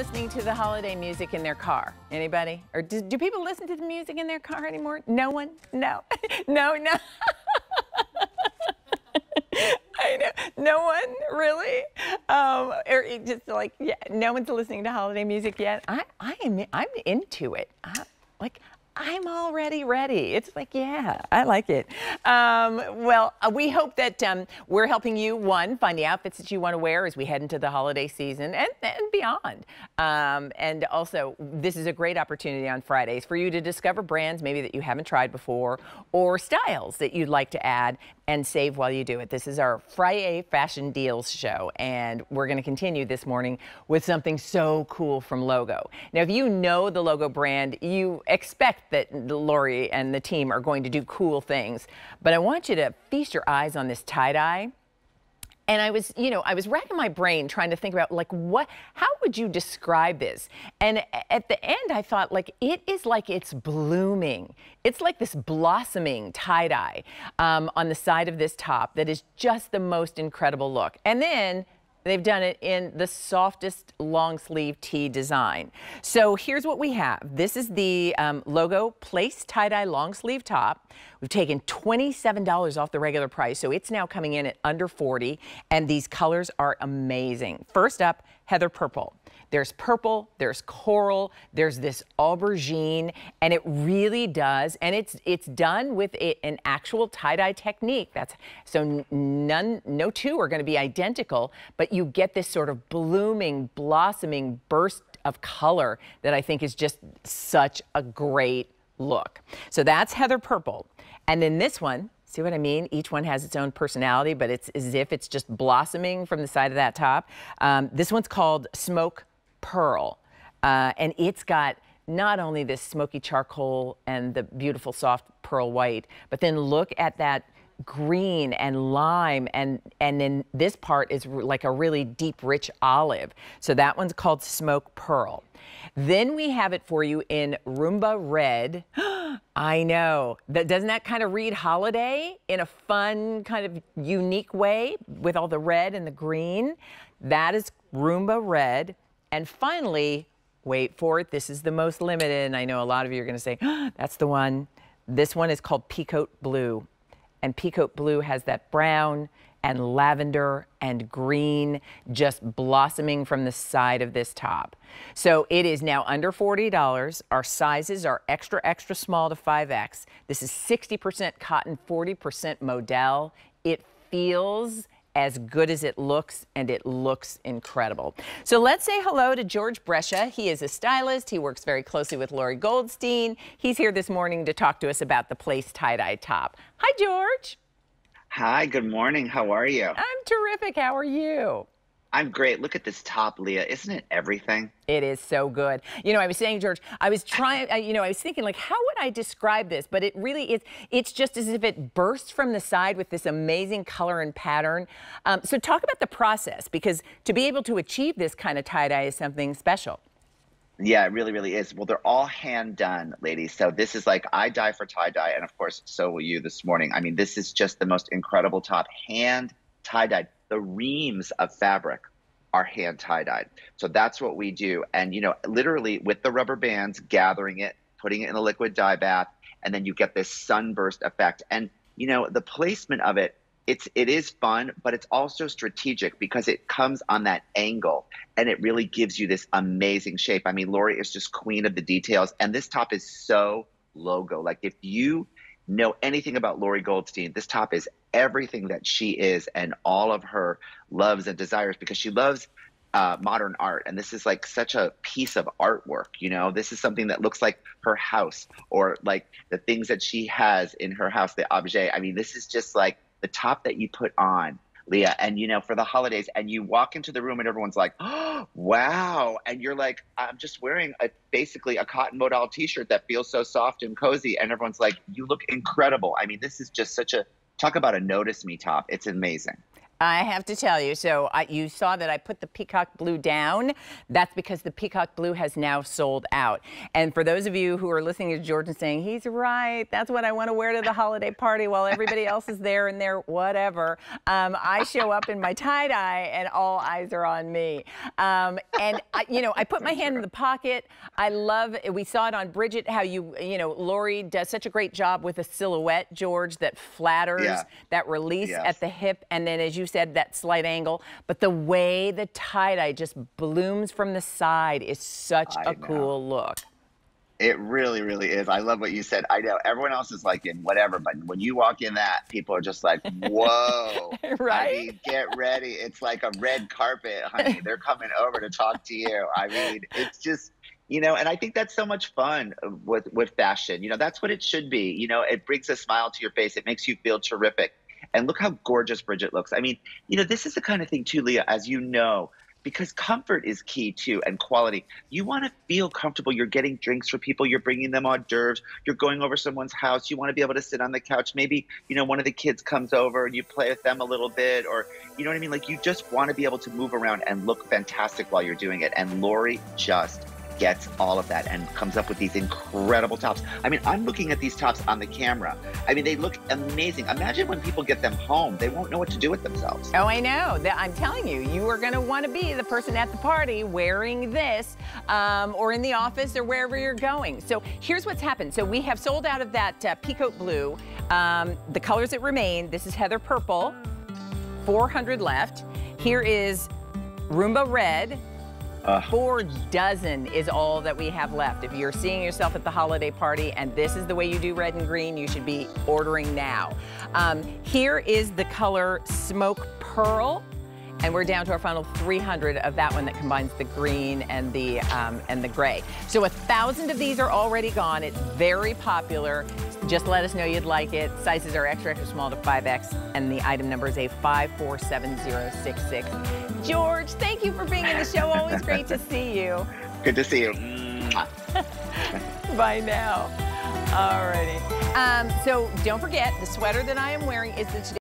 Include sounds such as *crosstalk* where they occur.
listening to the holiday music in their car? Anybody? Or do, do people listen to the music in their car anymore? No one? No. *laughs* no, no. *laughs* I know. No one really, um, or just like yeah, no one's listening to holiday music yet. I, I am, I'm into it. I, like I'm already ready. It's like, yeah, I like it. Um, well, uh, we hope that um, we're helping you, one, find the outfits that you want to wear as we head into the holiday season and, and beyond. Um, and also, this is a great opportunity on Fridays for you to discover brands maybe that you haven't tried before or styles that you'd like to add and save while you do it. This is our Friday Fashion Deals show, and we're going to continue this morning with something so cool from Logo. Now, if you know the Logo brand, you expect that Lori and the team are going to do cool things, but I want you to feast your eyes on this tie-dye and I was, you know, I was racking my brain trying to think about like what, how would you describe this? And at the end, I thought like it is like it's blooming. It's like this blossoming tie dye um, on the side of this top that is just the most incredible look. And then They've done it in the softest long sleeve tee design. So here's what we have. This is the um, logo place tie-dye long sleeve top. We've taken $27 off the regular price, so it's now coming in at under 40, and these colors are amazing. First up, Heather Purple. There's purple, there's coral, there's this aubergine, and it really does, and it's it's done with an actual tie-dye technique. That's so none, no two are going to be identical, but you get this sort of blooming, blossoming burst of color that I think is just such a great look. So that's Heather Purple. And then this one, See what I mean? Each one has its own personality, but it's as if it's just blossoming from the side of that top. Um, this one's called Smoke pearl. Uh, and it's got not only this smoky charcoal and the beautiful soft pearl white, but then look at that green and lime and and then this part is like a really deep rich olive. So that one's called smoke pearl. Then we have it for you in Rumba red. *gasps* I know. That doesn't that kind of read holiday in a fun kind of unique way with all the red and the green? That is Rumba red. And finally, wait for it, this is the most limited, and I know a lot of you are going to say, *gasps* that's the one. This one is called Peacoat Blue. And Peacoat Blue has that brown and lavender and green just blossoming from the side of this top. So it is now under $40. Our sizes are extra, extra small to 5X. This is 60% cotton, 40% modal. It feels as good as it looks, and it looks incredible. So let's say hello to George Brescia. He is a stylist. He works very closely with Lori Goldstein. He's here this morning to talk to us about the Place tie-dye top. Hi, George. Hi, good morning. How are you? I'm terrific. How are you? I'm great. Look at this top, Leah. Isn't it everything? It is so good. You know, I was saying, George, I was trying, you know, I was thinking, like, how would I describe this? But it really is, it's just as if it bursts from the side with this amazing color and pattern. Um, so talk about the process, because to be able to achieve this kind of tie-dye is something special. Yeah, it really, really is. Well, they're all hand done, ladies. So this is like I die for tie dye, and of course, so will you this morning. I mean, this is just the most incredible top, hand tie dyed the reams of fabric are hand tie dyed. So that's what we do. And, you know, literally with the rubber bands, gathering it, putting it in a liquid dye bath, and then you get this sunburst effect. And, you know, the placement of it, it's it is fun, but it's also strategic because it comes on that angle and it really gives you this amazing shape. I mean, Lori is just queen of the details, and this top is so logo. Like if you know anything about Lori Goldstein, this top is everything that she is and all of her loves and desires because she loves uh, modern art. And this is like such a piece of artwork, you know? This is something that looks like her house or like the things that she has in her house, the objet. I mean, this is just like the top that you put on Leah. And you know, for the holidays, and you walk into the room and everyone's like, oh, *gasps* wow. And you're like, I'm just wearing a basically a cotton modal t-shirt that feels so soft and cozy. And everyone's like, you look incredible. I mean, this is just such a talk about a notice me top. It's amazing. I have to tell you, so I, you saw that I put the peacock blue down. That's because the peacock blue has now sold out. And for those of you who are listening to George and saying, he's right, that's what I want to wear to the holiday party while everybody else is there and there, whatever. Um, I show up in my tie-dye and all eyes are on me. Um, and, I, you know, I put my hand in the pocket. I love, we saw it on Bridget, how you, you know, Lori does such a great job with a silhouette, George, that flatters, Yeah. that release Yes. at the hip, and then as you said, that slight angle. But the way the tie-dye just blooms from the side is such I a cool look. It really, really is. I love what you said. I know everyone else is like in whatever, but when you walk in that, people are just like, *laughs* whoa. *laughs* I Right? mean, get ready. It's like a red carpet, honey. *laughs* They're coming over to talk to you. I mean, it's just, you know, and I think that's so much fun with with fashion. You know, that's what it should be. You know, it brings a smile to your face. It makes you feel terrific. And look how gorgeous Bridget looks. I mean, you know, this is the kind of thing too, Leah, as you know, because comfort is key too and quality. You want to feel comfortable. You're getting drinks for people, you're bringing them hors d'oeuvres, you're going over someone's house. You want to be able to sit on the couch. Maybe, you know, one of the kids comes over and you play with them a little bit, or, you know what I mean? Like, you just want to be able to move around and look fantastic while you're doing it. And Lori just gets all of that and comes up with these incredible tops. I mean, I'm looking at these tops on the camera. I mean, they look amazing. Imagine when people get them home, they won't know what to do with themselves. Oh, I know. I'm telling you, you are going to want to be the person at the party wearing this um, or in the office or wherever you're going. So here's what's happened. So we have sold out of that uh, peacoat blue. Um, the colors that remain, this is heather purple, 400 left. Here is Rumba red, Ugh. Four dozen is all that we have left. If you're seeing yourself at the holiday party and this is the way you do red and green, you should be ordering now. Um, here is the color Smoke Pearl. And we're down to our final 300 of that one that combines the green and the um, and the gray. So a thousand of these are already gone. It's very popular. Just let us know you'd like it. Sizes are extra, extra small to 5X, and the item number is a 547066. George, thank you for being in the show. Always great to see you. *laughs* Good to see you. *laughs* Bye now. Alrighty. Um, so don't forget, the sweater that I am wearing is the